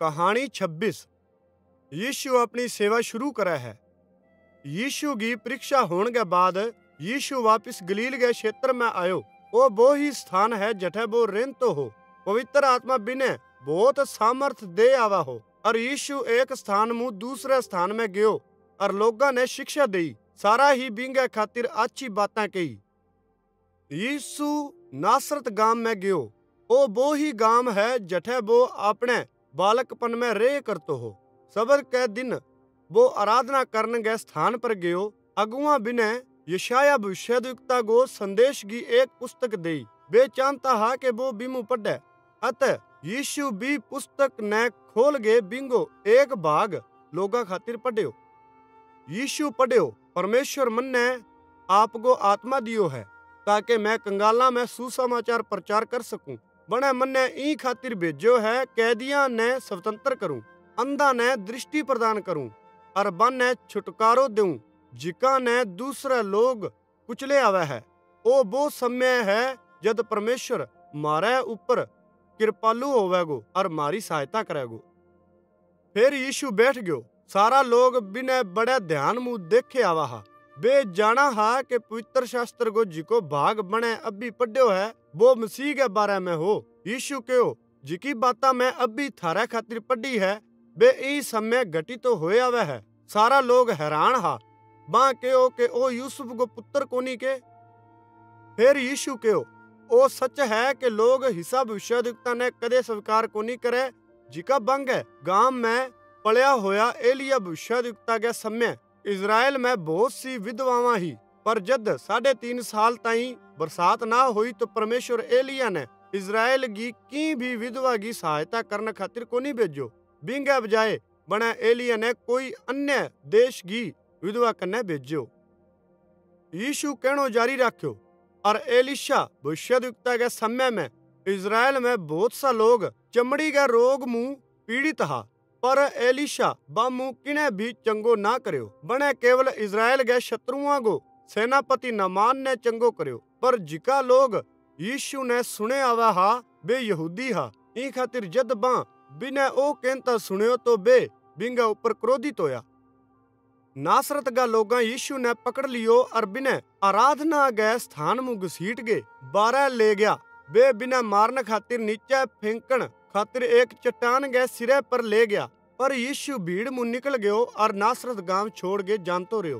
कहानी 26 यीशु अपनी सेवा शुरू करे है। यीशु की परीक्षा होने के बाद यीशु वापस गलील के क्षेत्र में आयो। वो वो ही स्थान है जठे वो रेंतो हो। पवित्र आत्मा बिने बहुत सामर्थ दे आवा हो। और यीशु एक स्थान मु दूसरे स्थान में गयो। और लोगा ने शिक्षा दी सारा ही बिंगे खातिर अच्छी बातें कही यीशु नासरत गाँव में गयो। ओ वो ही गाँव है जठे वो अपने बालकपन में रे करतो हो। सबर के दिन वो आराधना करने के स्थान पर गयो। अगुआ बिने यशाया भविष्यदुक्ता को संदेश की एक पुस्तक दी वे चाहता हा कि वो बिमु पढ़े। अतः यीशु भी पुस्तक ने खोल गए बिंगो एक भाग लोगा खातिर पढ़ियो। यीशु पढ़ियो, परमेश्वर मन ने आपको आत्मा दियो है, ताकि मैं कंगाला में सुसमाचार प्रचार कर सकूँ। बने मन ने ई खातिर भेजो है कैदियाँ ने स्वतंत्र करूँ अंधा ने दृष्टि प्रदान करूँ और बन ने छुटकारो दूँ जिका ने दूसरे लोग कुचले आवे है ओ वो समय है जब परमेश्वर मारे ऊपर कृपालु होवेगो और मारी सहायता करेगो फिर यीशु बैठ गयो सारा लोग बिने बड़े ध्यान मुँह वे जाना हा कि पवित्र शास्त्र को जिको भाग बने अभी पढ़ियो है, वो मसीह के बारे में हो। यीशु कहो, जिकी बाता मैं अभी थारे खातिर पढ़ी है वे ई समय घटित तो होए आवे है। सारा लोग हैरान हा। बा कहो के ओ यूसुफ को पुत्र कोनी के? फिर यीशु कहो, ओ सच है कि लोग हिसाब भविष्यदुक्ता ने कदे स्वीकार कोनी करे, जिका बंग है। गाँव में पड़या होया एलिया भविष्यदुक्ता के समय बहुत सी विधवावां ही, पर जद साढ़े तीन साल ताई बरसात ना हुई तो परमेश्वर एलिया ने इज़राइल की की भी विधवा की सहायता करने खातिर कोनी भेजो। बिंगे बजाय बने एलिया ने कोई अन्य देश की विधवा कन्ने भेजो। यीशु कहनो जारी रखो और एलिशा भविष्यदुक्ता के समय में इज़राइल में बहुत सा लोग चमड़ी के रोग मुँह पीड़ित हा। पर एलिशा बामू किने भी चंगो ना करियो बने केवल इज़राइल के शत्रुओं को सेनापति नमान ने चंगो करियो पर जिका लोग यीशु ने सुने आवा हा बे यहूदी हा ई खातिर जद बा बिने ओ कहता सुनियो तो बे बिंगा ऊपर क्रोधित होया नासरत का लोगा यीशु ने पकड़ लियो और बिने आराधना गए स्थान मु घसीट गए बारह ले गया बे बिना मारने खातिर नीचे फेंकन खातिर एक चट्टान गए सिरे पर ले गया, पर यीशु भीड़ मु निकल गयो और नासरत गाँव छोड़ के जानतो रहो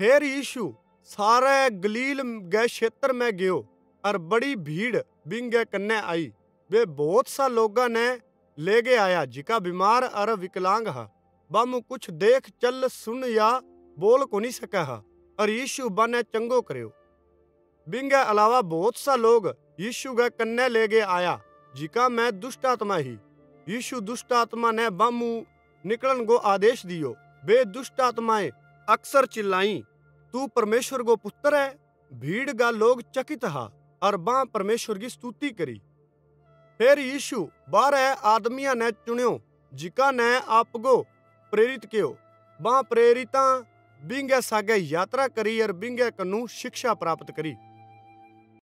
फिर यीशु सारे गलील गए क्षेत्र में गयो और बड़ी भीड़ बिंगे कन्ने आई। वे बहुत सा लोगा ने ले गए आया, जिका बीमार और विकलांग हा। बामू कुछ देख, चल, सुन या बोल को नहीं सका हा, और यीशु बने चंगो करियो। बिंगे अलावा बहुत सा लोग यीशु के कन्ने ले गए आया। जिका मैं दुष्ट आत्मा ही। यीशु दुष्ट आत्मा ने बामू निकलन को आदेश दियो। वे दुष्ट आत्माएँ अक्सर चिल्लाई, तू परमेश्वर को पुत्र है, भीड़ का लोग चकित हा और बा परमेश्वर की स्तुति करी। फिर यीशु बारह आदमिया ने चुनियो जिका ने आपको प्रेरित कियो। बा प्रेरिता बिंगे सागे यात्रा करी और बिंगे कनु शिक्षा प्राप्त करी।